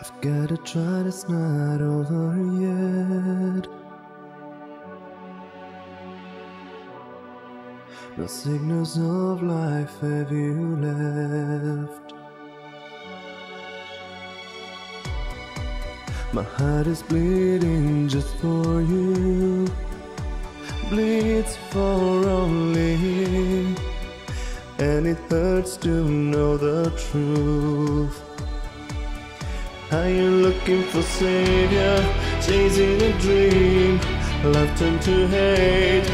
I've gotta try, it's not over yet. No signals of life have you left. My heart is bleeding just for you. Bleeds for only. And it hurts to know the truth. Are you looking for savior? Chasing a dream. Love turned to hate.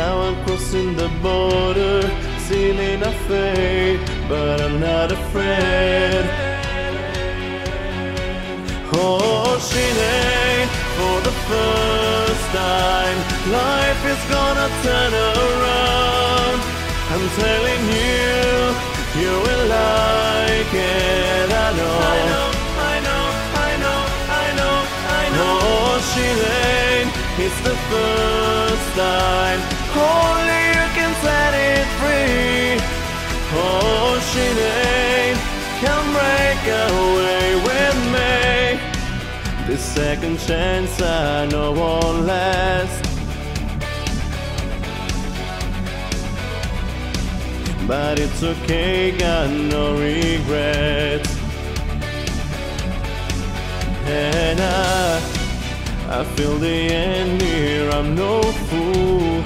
Now I'm crossing the border, sealing a fate, but I'm not afraid. Oh, Sinead, for the first time, life is gonna turn around. I'm telling you, you will like it. Oh, Sinead, it's the first time. Only you can set it free. Oh, Sinead, come break away with me. This second chance I know won't last. But it's okay, got no regrets. I feel the end near, I'm no fool.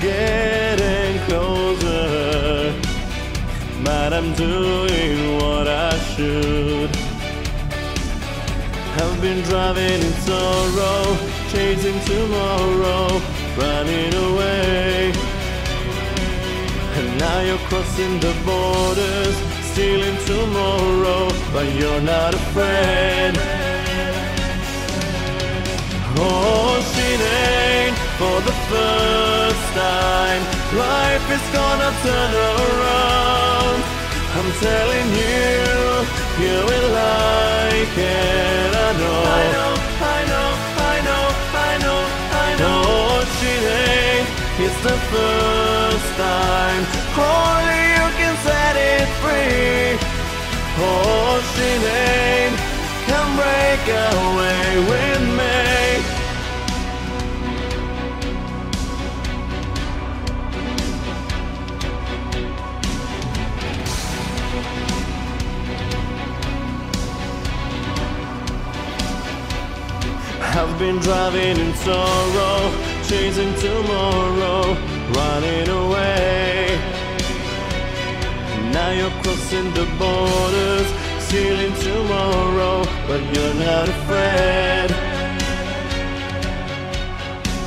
Getting closer, but I'm doing what I should. I've been driving in sorrow, chasing tomorrow, running away. And now you're crossing the borders, stealing tomorrow, but you're not afraid. Oh, Sinead, for the first time, life is gonna turn around. I'm telling you, you will like it. I know, I know, I know, I know, I know, I know. It's the first time. Only you can set it free. Oh, Sinead, come break away I've been driving in sorrow, chasing tomorrow, running away. Now you're crossing the borders, stealing tomorrow, but you're not afraid.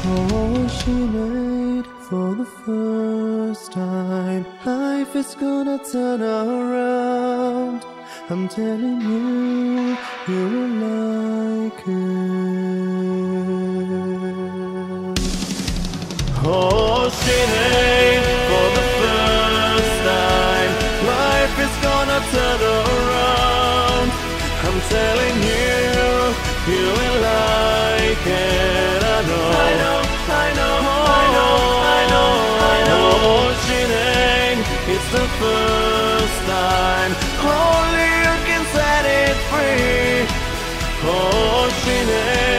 Oh, Sinead for the first time. Life is gonna turn around. I'm telling you, you will like it. Sinead for the first time. Life is gonna turn around. I'm telling you, you will like it. I know. I know. I know. I know. I know. I oh, it's the first time. Only you can set it free. Oh, Sinead.